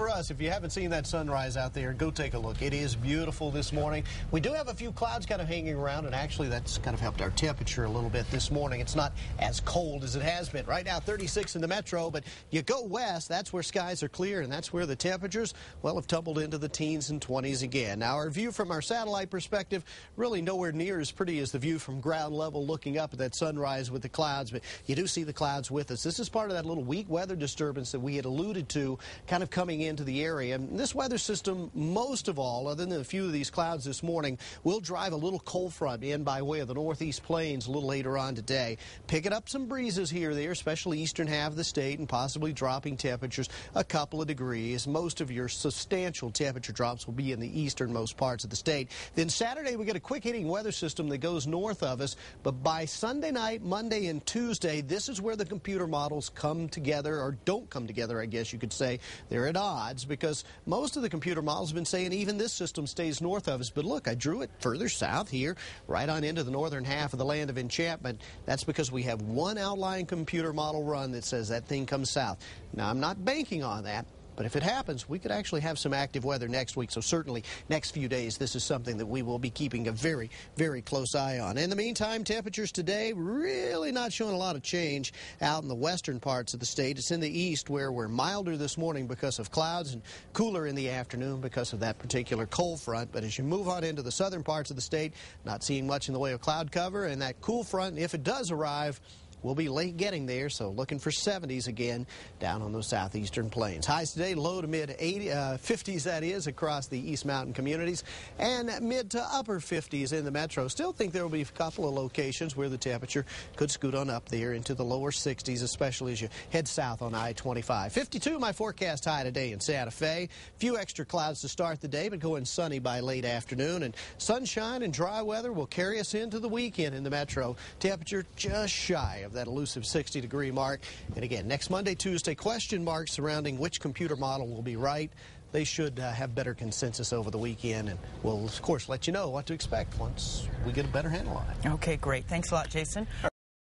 for us. If you haven't seen that sunrise out there, go take a look. It is beautiful this morning. We do have a few clouds kind of hanging around, and actually that's kind of helped our temperature a little bit this morning. It's not as cold as it has been. Right now, 36 in the metro, but you go west, that's where skies are clear, and that's where the temperatures, well, have tumbled into the teens and 20s again. Now, our view from our satellite perspective, really nowhere near as pretty as the view from ground level looking up at that sunrise with the clouds, but you do see the clouds with us. This is part of that little weak weather disturbance that we had alluded to kind of coming into the area. And this weather system, most of all, other than a few of these clouds this morning, will drive a little cold front in by way of the northeast plains a little later on today. Picking up some breezes here there, especially eastern half of the state, and possibly dropping temperatures a couple of degrees. Most of your substantial temperature drops will be in the easternmost parts of the state. Then Saturday, we get a quick hitting weather system that goes north of us. But by Sunday night, Monday, and Tuesday, this is where the computer models come together, or don't come together, I guess you could say. They're at odds because most of the computer models have been saying even this system stays north of us. But look, I drew it further south here, right on into the northern half of the land of enchantment. That's because we have one outlying computer model run that says that thing comes south. Now, I'm not banking on that. But if it happens, we could actually have some active weather next week. So certainly next few days, this is something that we will be keeping a very, very close eye on. In the meantime, temperatures today really not showing a lot of change out in the western parts of the state. It's in the east where we're milder this morning because of clouds and cooler in the afternoon because of that particular cold front. But as you move on into the southern parts of the state, not seeing much in the way of cloud cover and that cool front, if it does arrive, We'll be late getting there, so looking for 70s again down on those southeastern plains. Highs today, low to mid 80, uh, 50s, that is, across the East Mountain communities, and mid to upper 50s in the metro. Still think there will be a couple of locations where the temperature could scoot on up there into the lower 60s, especially as you head south on I-25. 52, my forecast high today in Santa Fe. Few extra clouds to start the day, but going sunny by late afternoon. And sunshine and dry weather will carry us into the weekend in the metro. Temperature just shy of of that elusive 60 degree mark. And again, next Monday, Tuesday, question marks surrounding which computer model will be right. They should uh, have better consensus over the weekend, and we'll, of course, let you know what to expect once we get a better handle on it. Okay, great. Thanks a lot, Jason.